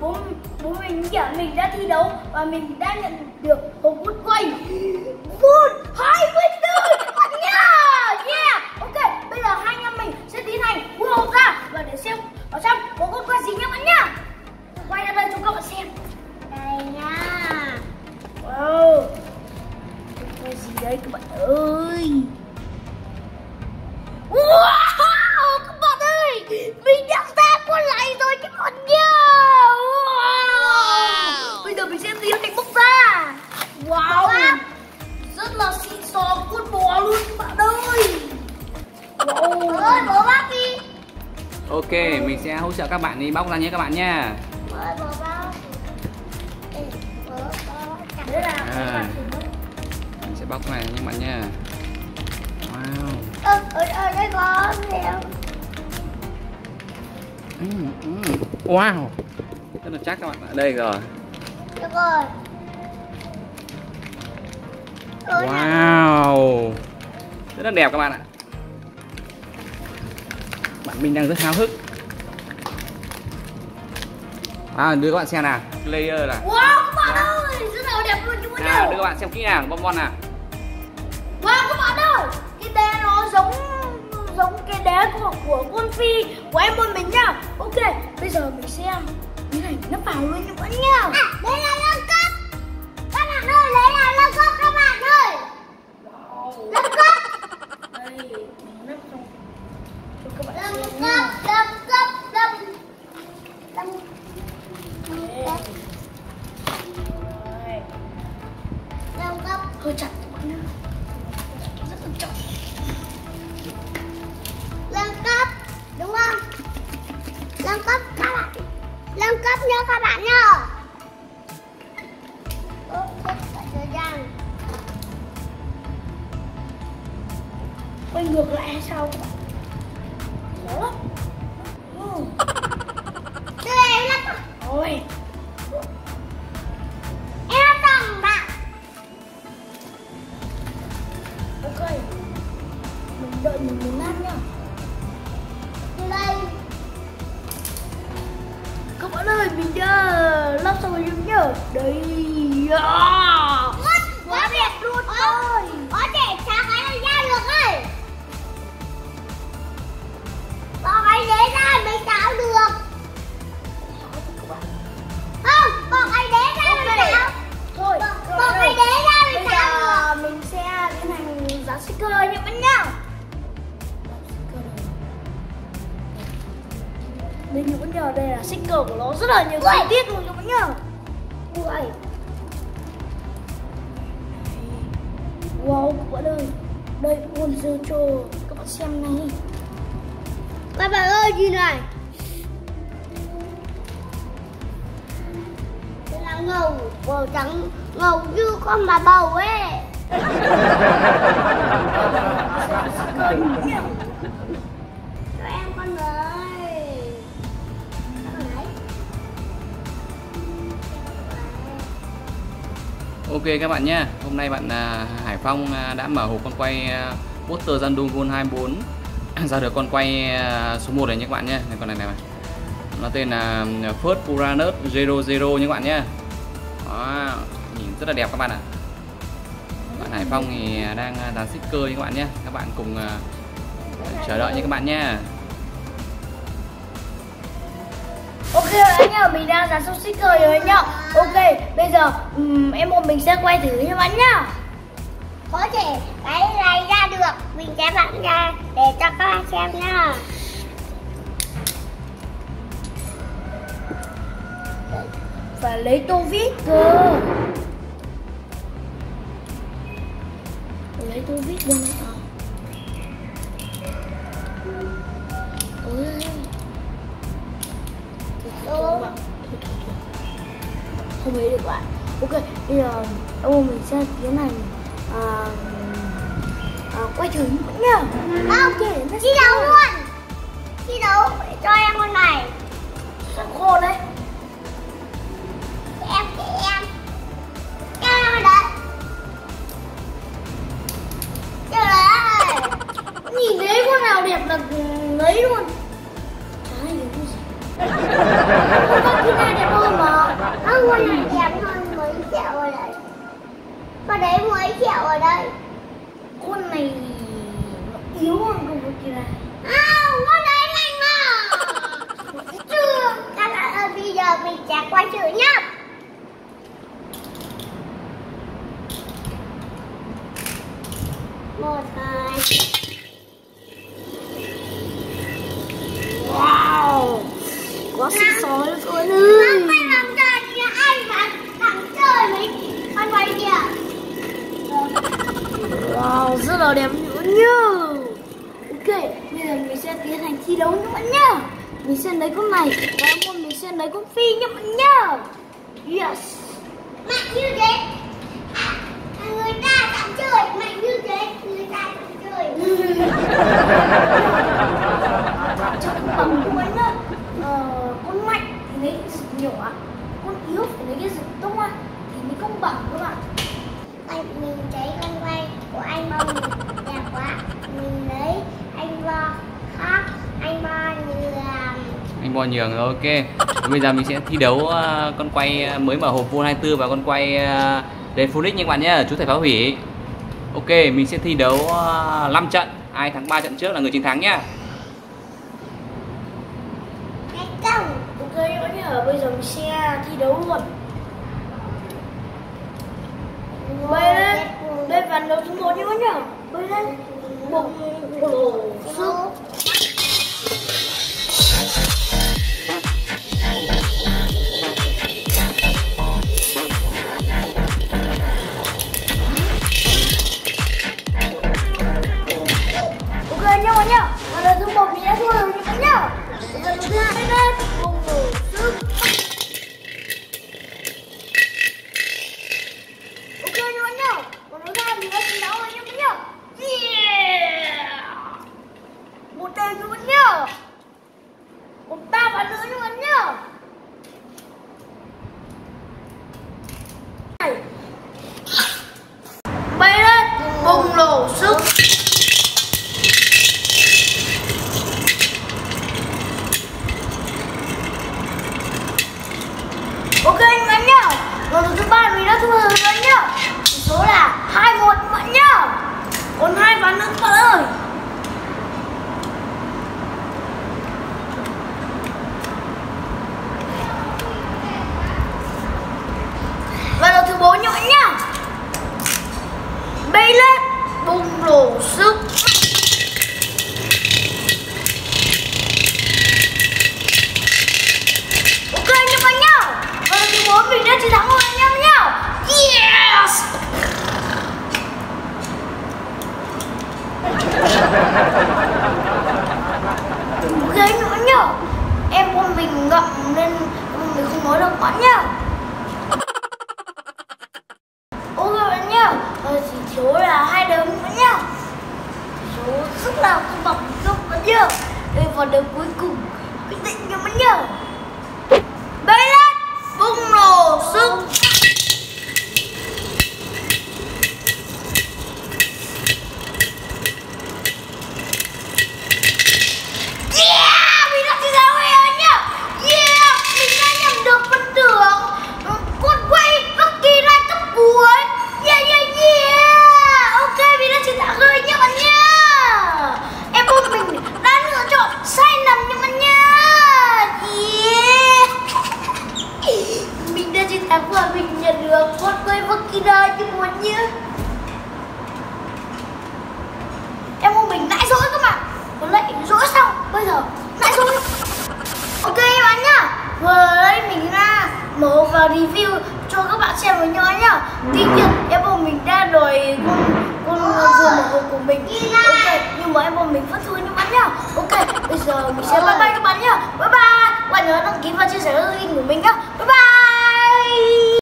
bố bố mình kiểu mình đã thi đấu và mình đã nhận được hộp bút quay. Full 24 Ok, mình sẽ hỗ trợ các bạn đi bóc ra nhé các bạn nha. À. Mình sẽ bóc này các bạn nha. Wow. Ơ, ở, ở đây có gì không? Mm, mm. Wow. Rất là chắc các bạn. Ở đây rồi. Được rồi. Ôi, Wow. Rất là đẹp các bạn ạ. Bạn Minh đang rất háo hức. À, đưa các bạn xem nào. Layer là. wow các bạn ơi rất là đẹp luôn chúng bạn Nào, ơi đưa các bạn xem kỹ nào, bonbon nào. Wow các bạn ơi, cái đế nó giống giống cái đế của của con phi của em ơi mình nhá. Ok, bây giờ mình sẽ tiến hành nó vào luôn những bạn nhá. À, đây là nâng Hơi chặt các bạn nhá. Rất là trọng lên cấp. Đúng không? lên cấp các bạn. lên cấp nhớ các bạn nhá. Quay ngược lại hay sao Ủa? Ừ. Ôi. Xong rồi nhá. Đây. Yeah. Quá đẹp luôn ơi. Wow các bạn ơi Đây buồn dơ cho các bạn xem này Các bạn ơi nhìn này. Đây là ngầu, màu trắng ngầu như con bà bầu ấy. Các em con ơi. Ok các bạn nhé Hôm nay bạn à, Phong à, đã mở hộp con quay à, Water Zandung Gold 24 ra được con quay à, số 1 này nhé các bạn nhé. Này con này này nó tên là First Uranus 00 nhé các bạn nhé. Đó, nhìn rất là đẹp các bạn ạ. Bạn Hải Phong thì đang dán sticker nhé các bạn nhé. Các bạn cùng chờ đợi nhé các bạn nhé. Ok rồi anh nhá Mình đang dán xong sticker rồi anh nhá. Ok bây giờ um, em một mình sẽ quay thử nha bạn nhá. Có thể cái này ra được. Mình sẽ bạn ra để cho các bạn xem nhá. Phải lấy tô vít cơ. Lấy tô vít đâu à không lấy được bạn. Ok bây giờ ông mình sẽ tiến hành à, à, quay thử nhá Không, thi đấu luôn. Thi đấu cho em con này. rất khô đấy Em để em. Cho em đấy. Cho đấy. nhìn thấy con nào đẹp là lấy luôn trái gì cái gì con kia đẹp hơn mà con này đẹp hơn mấy triệu ở Con đấy mấy triệu ở đây? Con này nó yếu hơn con kia. Này Không, con đấy nhanh mà Chưa Các bạn ơi, bây giờ mình sẽ quay thử nhá Một, hai wow quá xịn xó luôn con ơi Không phải làm trò thì anh mà thằng chơi mấy con quay kìa wow rất là đẹp nữa nhá ok bây giờ mình sẽ tiến hành thi đấu nữa bạn nhá mình sẽ lấy con này, và một mình sẽ lấy con phi nhá bạn nhá yes. Mạnh như thế à, Người ta chẳng chơi mạnh như thế Người ta chẳng chơi cho con bằng của anh á ờ, con mạnh thì lấy cái rực nhỏ con yếu phải lấy cái rực to thì mới công bằng các bạn anh mình thấy con quay của anh bao nhìn đẹp quá mình lấy anh bo khác anh bo như là anh bò nhường rồi ok bây giờ mình sẽ thi đấu uh, con quay mới mở hộp Vol 24 và con quay uh, đèn Full nha các bạn nhé chú thể phá hủy ok mình sẽ thi đấu uh, 5 trận ai thắng 3 trận trước là người chiến thắng nhá cái cổng ok bạn nhá bây giờ mình sẽ thi đấu luôn bây lên lên ván đấu thứ một nhá các bạn nhá bay lên bùng đổ số là hai đấm với nhau, số sức nào cũng bằng các với nhau, đây vào đấu cuối cùng quyết định các với nhau bay lên bung nổ sức Yeah, mình đã chiến thắng rồi anh nhá. Yeah, mình đã nhận được phần thưởng ừ, con quay bất kỳ ra cấp cuối. Yeah, yeah, yeah. Ok, mình đã chiến thắng rồi nhá bạn nha. Em út mình đã lựa chọn sai lầm nha bạn nha. Yeah. Mình đã chiến thắng và mình nhận được con quay bất kỳ ra như muốn nhá. Em út mình nãy dỗi các bạn. Còn lại dỗi xong bây giờ lại dỗi ok các bạn nhá vừa đây mình ra mở và review cho các bạn xem với nhau nhá. Tuy nhiên em bọn mình đã đòi con con vừa hộp của mình. Ok nhưng mà em bọn mình vẫn thua các bạn nhá. Ok bây giờ mình sẽ bye bye các bạn nhá. Bye bye. Bạn nhớ đăng ký và chia sẻ kênh của mình nhá. Bye bye